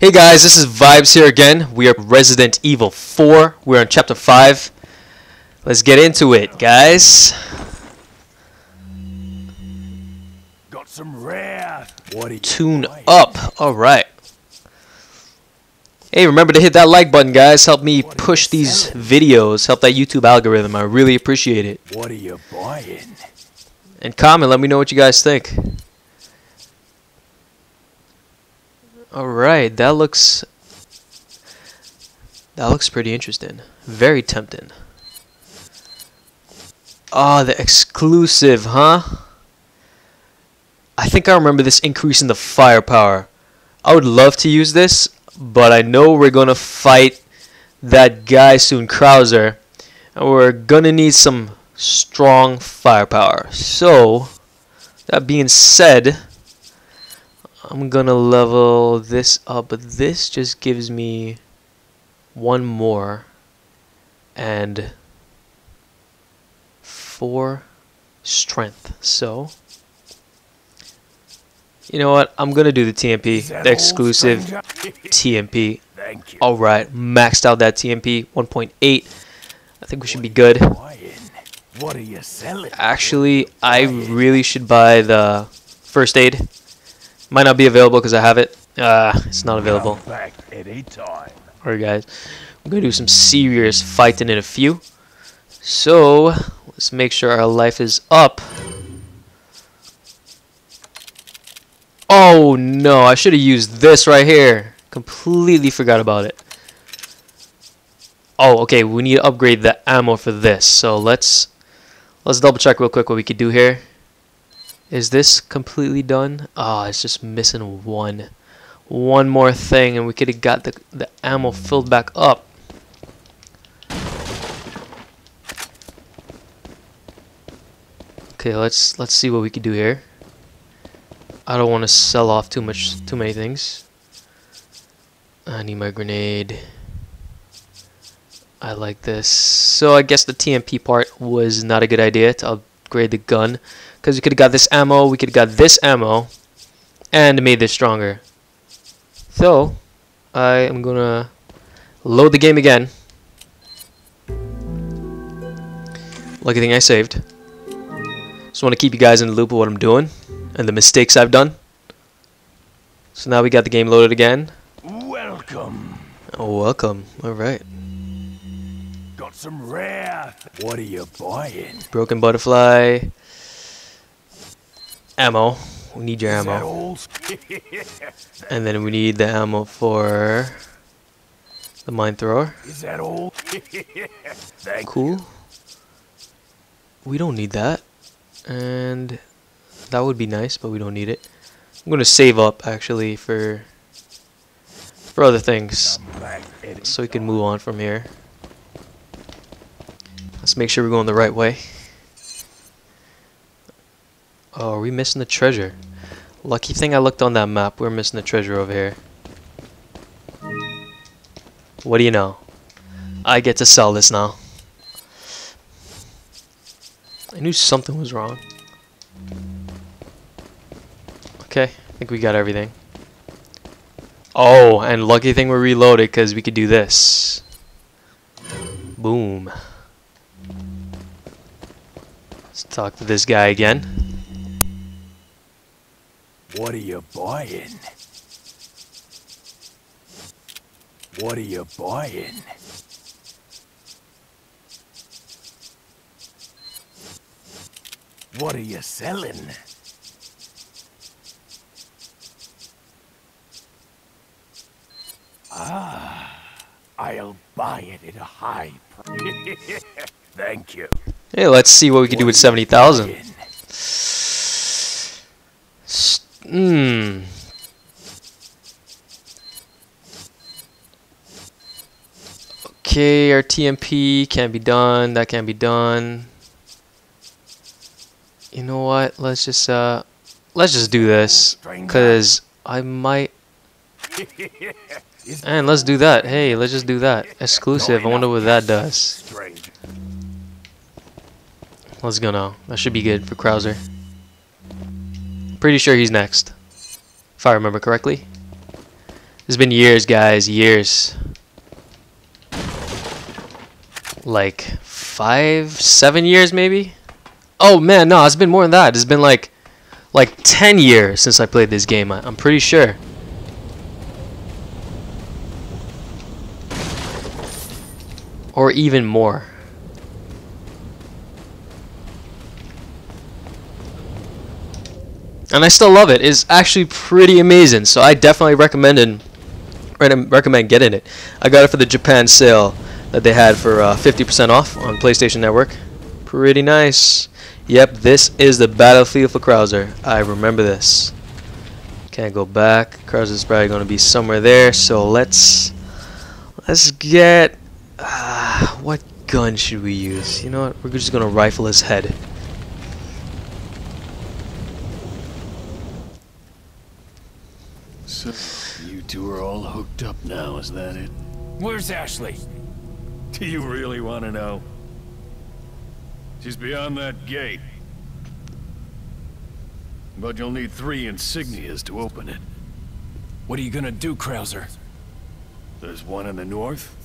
Hey guys, this is VYBZ here again. We are Resident Evil 4. We're on chapter 5. Let's get into it, guys. Got some rare. What are you Tune buying? up. Alright. Hey, remember to hit that like button, guys. Help me push these videos. Help that YouTube algorithm. I really appreciate it. What are you buying? And comment, let me know what you guys think. Alright, that looks... That looks pretty interesting. Very tempting. Ah, the exclusive, huh? I think I remember this increase in the firepower. I would love to use this, but I know we're gonna fight that guy soon, Krauser, and we're gonna need some strong firepower. So, that being said, I'm gonna level this up, but this just gives me one more and four strength. So, you know what? I'm gonna do the TMP, the exclusive? TMP. Thank you. Alright, maxed out that TMP 1.8. I think we should be good. What are you selling? Actually, I really should buy the first aid. Might not be available because I have it. Uh, it's not available. Come back anytime. Alright, guys. I'm going to do some serious fighting in a few. So, let's make sure our life is up. Oh, no. I should have used this right here. Completely forgot about it. Oh, okay. We need to upgrade the ammo for this. So, let's let's double check real quick what we could do here. Is this completely done? Ah, it's just missing one one more thing and we could have got the, the ammo filled back up. Okay, let's let's see what we could do here. I don't want to sell off too much too many things. I need my grenade. I like this. So I guess the TMP part was not a good idea to upgrade the gun because we could have got this ammo, we could have got this ammo and made this stronger. So, I am gonna load the game again. Lucky thing I saved. Just want to keep you guys in the loop of what I'm doing and the mistakes I've done. So now we got the game loaded again. Welcome. Oh, welcome. All right. Got some rare. What are you buying? Broken butterfly. Ammo. We need your ammo. And then we need the ammo for the mine thrower. Is that all? Thank Cool. We don't need that. And that would be nice, but we don't need it. I'm gonna save up actually for for other things. Come back anytime. So we can move on from here. Let's make sure we're going the right way. Oh, are we missing the treasure? Lucky thing I looked on that map. We're missing the treasure over here. What do you know? I get to sell this now. I knew something was wrong. Okay, I think we got everything. Oh, and lucky thing we're reloaded because we could do this. Boom. Let's talk to this guy again. What are you buying? What are you buying? What are you selling? Ah, I'll buy it at a high price. Thank you. Hey, let's see what we can do with 70,000. Buying. Hmm. Okay, our TMP can't be done. That can't be done. You know what? Let's just uh, let's just do this, cause I might. And let's do that. Hey, let's just do that. Exclusive. I wonder what that does. Let's go now. That should be good for Krauser. Pretty sure he's next. If I remember correctly. It's been years, guys, years. Like five, seven years, maybe. Oh man, no, it's been more than that. It's been like, like ten years since I played this game. I, I'm pretty sure. Or even more. And I still love it. It's actually pretty amazing. So I definitely recommend recommend getting it. I got it for the Japan sale that they had for 50% uh, off on PlayStation Network. Pretty nice. Yep, this is the Battlefield for Krauser. I remember this. Can't go back. Krauser's probably going to be somewhere there. So let's let's get uh, what gun should we use? You know what? We're just going to rifle his head. So, you two are all hooked up now, is that it? Where's Ashley? Do you really want to know? She's beyond that gate. But you'll need three insignias to open it. What are you gonna do, Krauser? There's one in the north,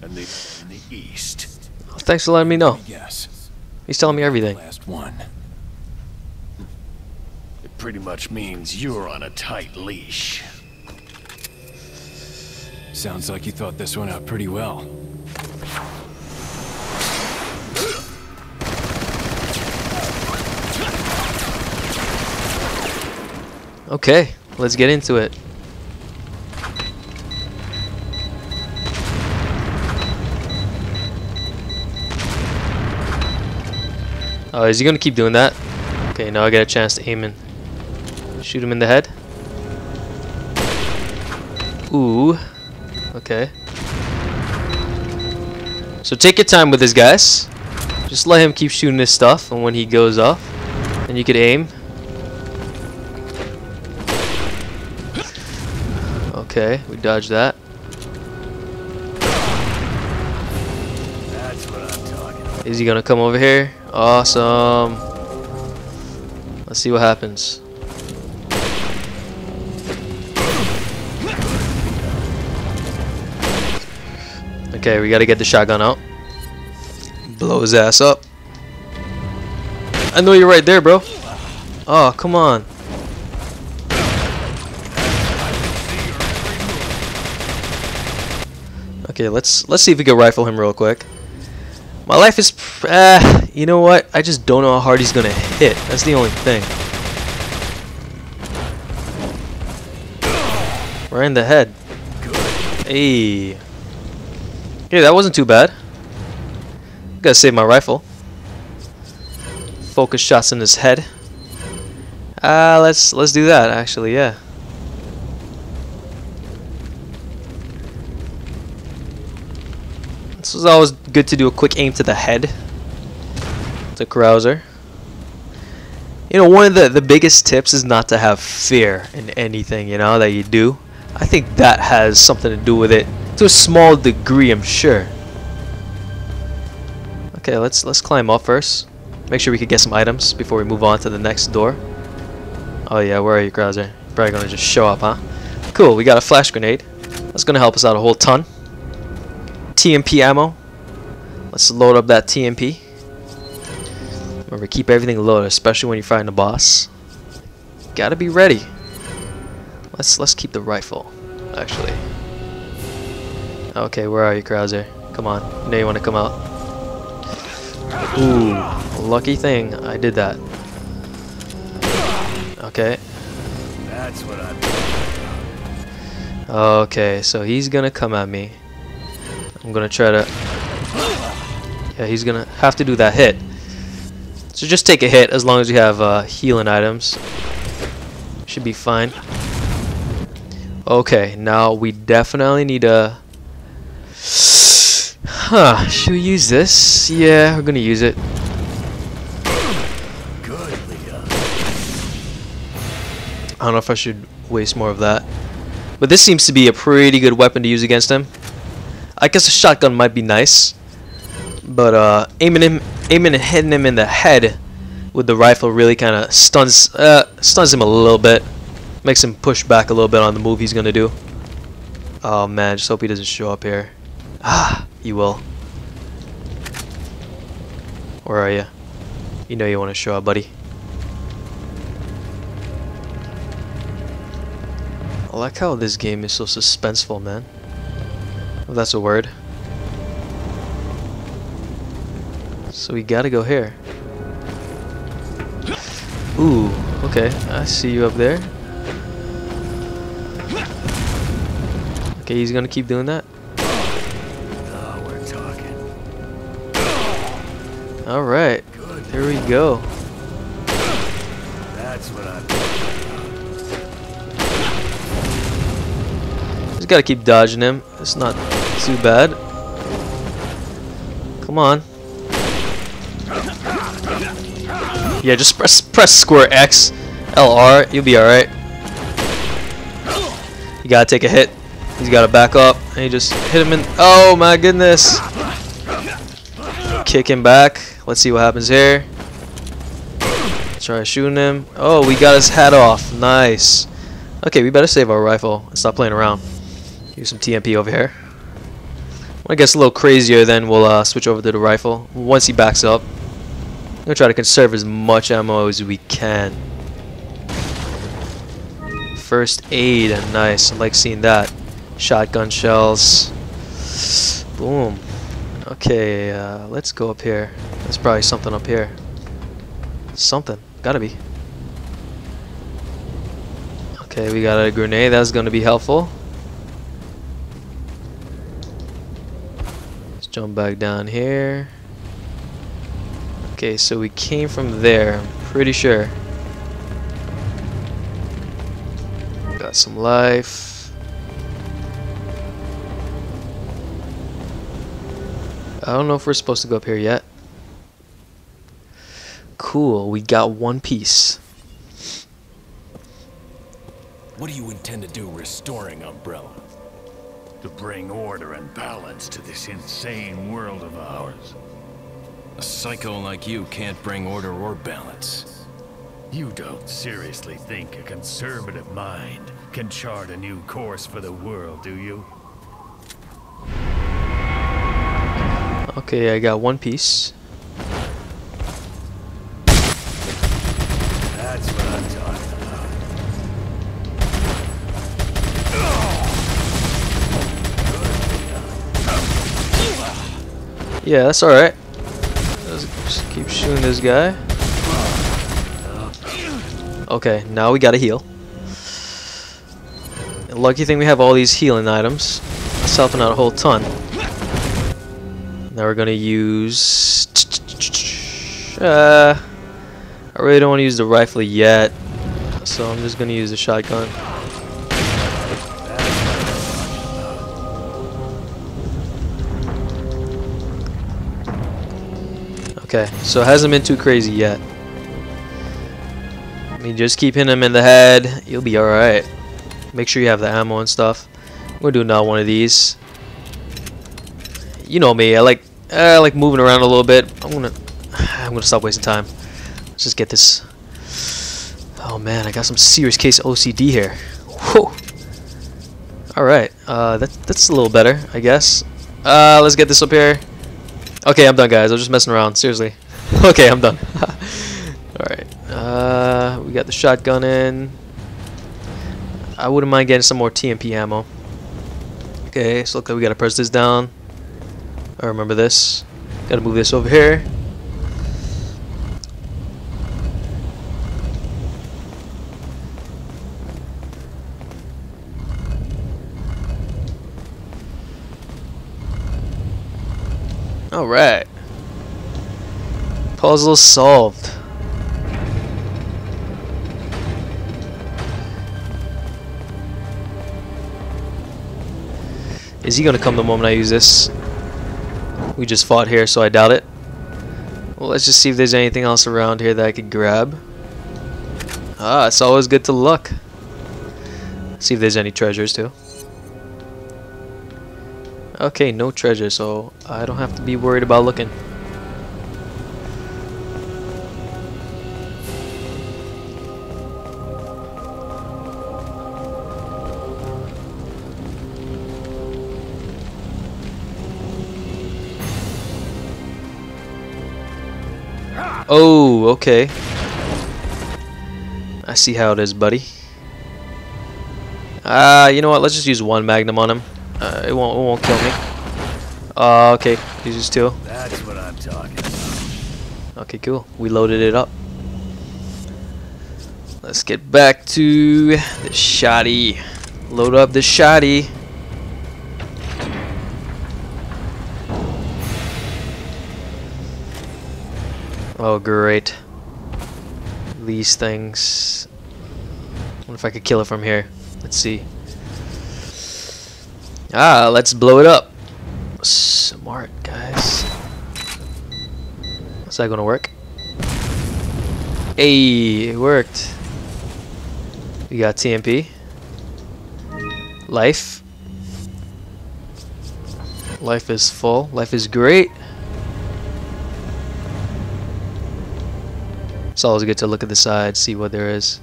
and the in the east. thanks for letting me know. Yes. He's telling me everything. Last one. It pretty much means you're on a tight leash. Sounds like you thought this one out pretty well. Okay, let's get into it. Oh, is he gonna keep doing that? Okay, now I get a chance to aim and shoot him in the head. Ooh. Okay. So take your time with this, guys. Just let him keep shooting his stuff, and when he goes off, then you could aim, Okay, we dodged that. Is he gonna come over here? Awesome. Let's see what happens. Okay, we gotta get the shotgun out. Blow his ass up. I know you're right there, bro. Oh, come on. Okay, let's let's see if we can rifle him real quick. My life is, uh, you know what? I just don't know how hard he's gonna hit. That's the only thing. Right in the head. Hey. Okay, that wasn't too bad. Gotta save my rifle. Focus shots in his head. Ah, uh, let's let's do that. Actually, yeah. This is always good to do a quick aim to the head. To Krauser. You know, one of the, the biggest tips is not to have fear in anything, you know, that you do. I think that has something to do with it. To a small degree, I'm sure. Okay, let's let's climb up first. Make sure we can get some items before we move on to the next door. Oh yeah, where are you, Krauser? Probably gonna just show up, huh? Cool, we got a flash grenade. That's gonna help us out a whole ton. TMP ammo. Let's load up that TMP. Remember, keep everything loaded, especially when you're fighting a boss. Gotta be ready. Let's let's keep the rifle, actually. Okay, where are you, Krauser? Come on, you know you want to come out. Ooh, lucky thing, I did that. Okay. That's what I'm. Okay, so he's gonna come at me. I'm gonna try to yeah he's gonna have to do that hit so just take a hit as long as you have uh, healing items should be fine okay now we definitely need a huh should we use this yeah we're gonna use it Good, Leon. I don't know if I should waste more of that but this seems to be a pretty good weapon to use against him I guess a shotgun might be nice, but uh, aiming him, aiming and hitting him in the head with the rifle really kind of stuns, uh, stuns him a little bit, makes him push back a little bit on the move he's gonna do. Oh man, just hope he doesn't show up here. Ah, you will. Where are you? You know you want to show up, buddy. I like how this game is so suspenseful, man. If that's a word. So we gotta go here. Ooh, okay. I see you up there. Okay, he's gonna keep doing that. Alright, Good. here we go. That's what I'm. Just gotta keep dodging him. It's not too bad. Come on. Yeah, just press press square X, LR. You'll be all right. You gotta take a hit. He's gotta back up, and you just hit him in. Oh my goodness! Kick him back. Let's see what happens here. Try shooting him. Oh, we got his hat off. Nice. Okay, we better save our rifle and stop playing around. Use some TMP over here. When it gets a little crazier, then we'll uh, switch over to the rifle once he backs up. I'm gonna try to conserve as much ammo as we can. First aid, and nice. I like seeing that. Shotgun shells. Boom. Okay, uh, let's go up here. There's probably something up here. Something. Gotta be. Okay, we got a grenade. That's gonna be helpful. Let's jump back down here. Okay, so we came from there. Pretty sure. Got some life. I don't know if we're supposed to go up here yet. Cool, we got one piece. What do you intend to do restoring Umbrella? To bring order and balance to this insane world of ours. A psycho like you can't bring order or balance. You don't seriously think a conservative mind can chart a new course for the world, do you? Okay, I got one piece. That's what I'm talking about. Yeah, that's alright. Let's just keep shooting this guy. Okay, now we gotta heal. Lucky thing we have all these healing items. That's helping out a whole ton. Now we're gonna use... Uh, I really don't want to use the rifle yet. So I'm just gonna use the shotgun. Okay, so it hasn't been too crazy yet. I mean, just keep hitting him in the head. You'll be alright. Make sure you have the ammo and stuff. I'm gonna do another one of these. You know me. I like I like moving around a little bit. I'm gonna I'm gonna stop wasting time. Let's just get this. Oh man, I got some serious case OCD here. Whoa. All right. Uh, that that's a little better, I guess. Uh, let's get this up here. Okay, I'm done, guys. I was just messing around. Seriously. okay, I'm done. Alright. Uh, we got the shotgun in. I wouldn't mind getting some more TMP ammo. Okay, so look we gotta press this down. I remember this. Gotta move this over here. Alright. Puzzle solved. Is he gonna come the moment I use this? We just fought here, so I doubt it. Well, let's just see if there's anything else around here that I could grab. Ah, it's always good to look. See if there's any treasures too. Okay, no treasure, so I don't have to be worried about looking. Oh, okay. I see how it is, buddy. Ah, uh, you know what? Let's just use one magnum on him. Uh, it won't, it won't kill me. Uh, okay. Uses two. That's what I'm talking about. Okay, cool. We loaded it up. Let's get back to the shoddy. Load up the shoddy. Oh, great. These things. What if I could kill it from here? Let's see. Ah, let's blow it up. Smart, guys. Is that gonna work? Hey, it worked. We got TMP. Life. Life is full. Life is great. It's always good to look at the side, see what there is.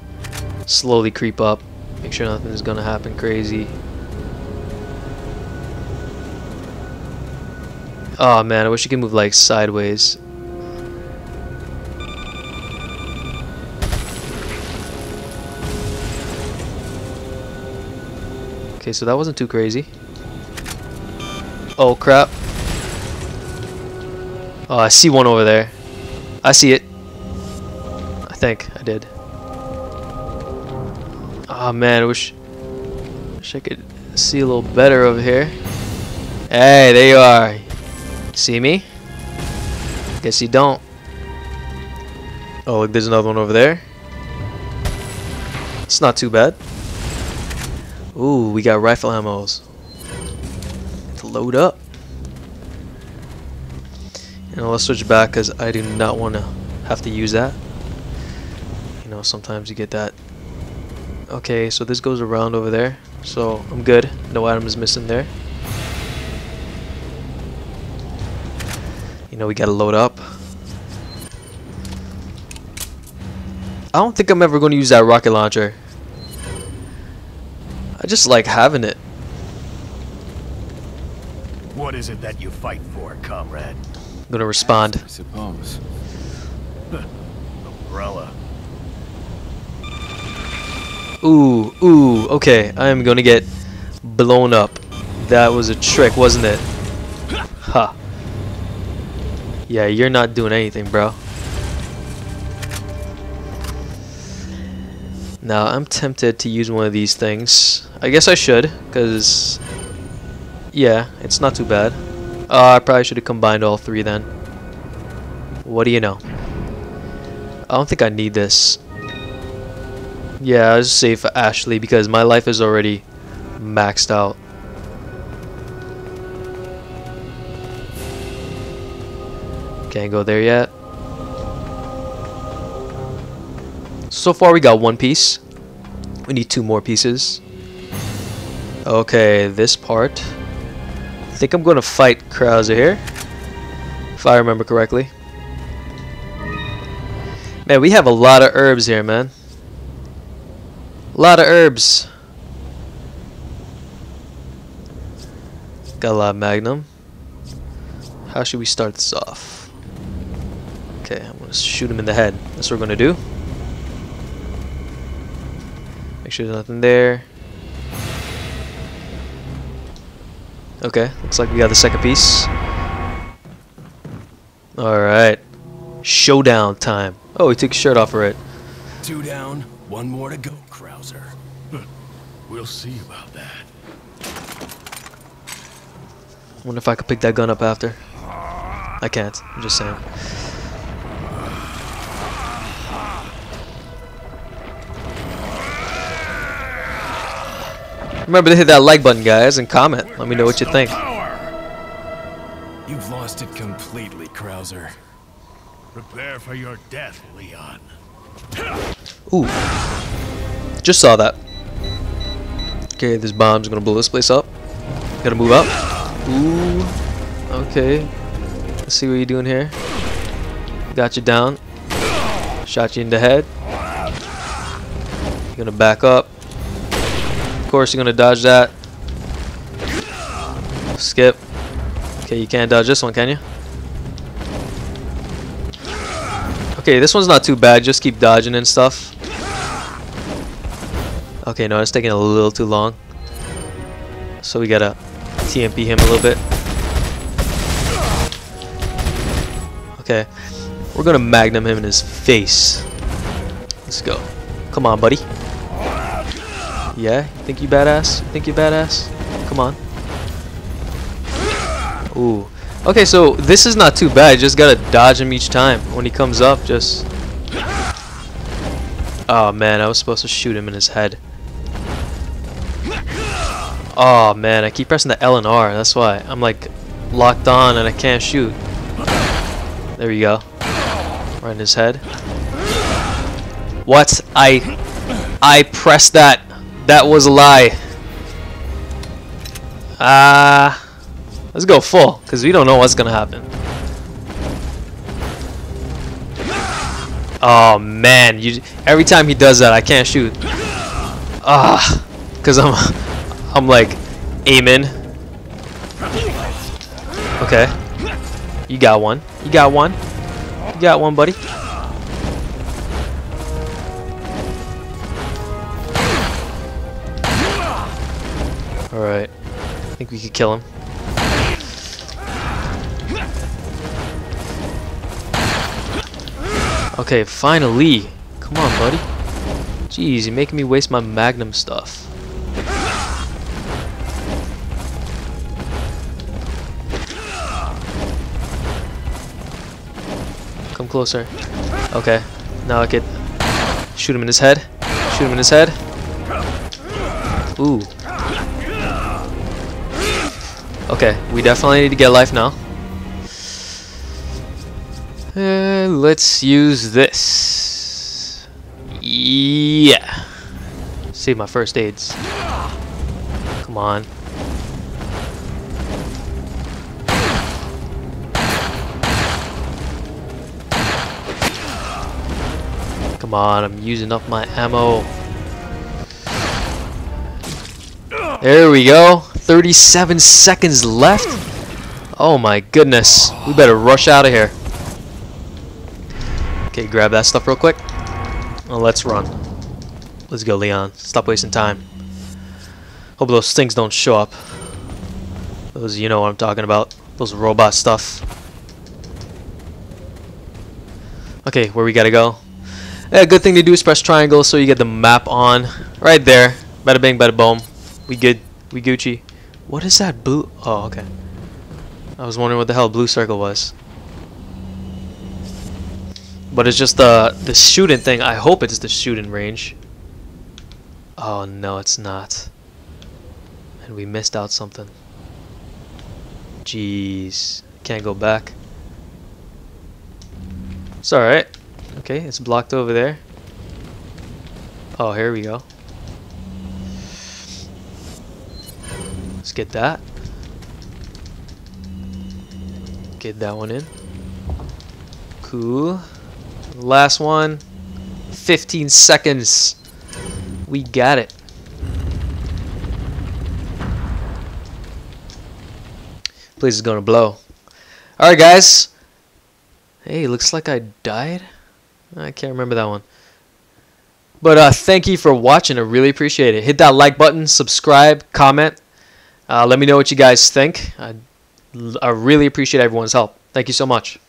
Slowly creep up. Make sure nothing is gonna happen crazy. Oh man, I wish you could move like sideways. Okay, so that wasn't too crazy. Oh crap. Oh, I see one over there. I see it think I did. Oh man, I wish, wish I could see a little better over here. Hey, there you are. See me? Guess you don't. Oh, look, there's another one over there. It's not too bad. Ooh, we got rifle ammos. To load up. And let's switch back because I do not want to have to use that know sometimes you get that okay so this goes around over there so I'm good. No item is missing there. You know we gotta load up. I don't think I'm ever going to use that rocket launcher. I just like having it. What is it that you fight for comrade? I'm gonna respond. I suppose. Umbrella Ooh, ooh, okay. I am gonna get blown up. That was a trick, wasn't it? Ha. Huh. Yeah, you're not doing anything, bro. Now, I'm tempted to use one of these things. I guess I should, because... Yeah, it's not too bad. Uh, I probably should have combined all three then. What do you know? I don't think I need this. Yeah, I was save for Ashley because my life is already maxed out. Can't go there yet. So far we got one piece. We need two more pieces. Okay, this part. I think I'm gonna fight Krauser here. If I remember correctly. Man, we have a lot of herbs here, man. A lot of herbs. Got a lot of magnum. How should we start this off? Okay, I'm gonna shoot him in the head. That's what we're gonna do. Make sure there's nothing there. Okay, looks like we got the second piece. Alright. Showdown time. Oh, he took his shirt off for it. Two down, one more to go, Krauser. We'll see about that. Wonder if I could pick that gun up after. I can't. I'm just saying. Remember to hit that like button, guys, and comment. Let me know what you think. You've lost it completely, Krauser. Prepare for your death, Leon. Ooh. Just saw that. Okay, this bomb's gonna blow this place up. Gotta move up. Ooh. Okay. Let's see what you're doing here. Got you down. Shot you in the head. You're gonna back up. Of course, you're gonna dodge that. Skip. Okay, you can't dodge this one, can you? Okay, this one's not too bad. Just keep dodging and stuff. Okay, no, it's taking a little too long. So we gotta TMP him a little bit. Okay. We're gonna magnum him in his face. Let's go. Come on, buddy. Yeah? Think you badass? Think you badass? Come on. Ooh. Okay, so this is not too bad. You just gotta dodge him each time. When he comes up, just... Oh man, I was supposed to shoot him in his head. Oh man, I keep pressing the L and R. That's why. I'm like locked on and I can't shoot. There we go. Right in his head. What? I I pressed that. That was a lie. Ah. Uh, let's go full, because we don't know what's going to happen. Oh man, you every time he does that I can't shoot. Ah, cuz I'm I'm like aiming. Okay. You got one. You got one. You got one, buddy. Alright. I think we could kill him. Okay, finally. Come on, buddy. Jeez, you're making me waste my magnum stuff. Come closer. Okay. Now I could shoot him in his head. Shoot him in his head. Ooh. Okay, we definitely need to get life now. Uh, let's use this. Yeah. Save my first aids. Come on. Come on, I'm using up my ammo. There we go. 37 seconds left. Oh my goodness. We better rush out of here. Okay, grab that stuff real quick. Well, let's run. Let's go, Leon. Stop wasting time. Hope those things don't show up. Those, you know what I'm talking about. Those robot stuff. Okay, where we gotta go? Yeah, good thing to do is press triangle so you get the map on. Right there. Bada bing, bada boom. We good. We Gucci. What is that blue? Oh, okay. I was wondering what the hell blue circle was. But it's just the the shooting thing. I hope it's the shooting range. Oh no, it's not. And we missed out something. Jeez. Can't go back. It's alright. Okay, it's blocked over there. Oh, here we go. Let's get that. Get that one in. Cool. Last one. 15 seconds. We got it. Place is gonna blow. Alright guys. Hey, looks like I died. I can't remember that one. But uh, thank you for watching. I really appreciate it. Hit that like button, subscribe, comment. Uh, let me know what you guys think. I, I really appreciate everyone's help. Thank you so much.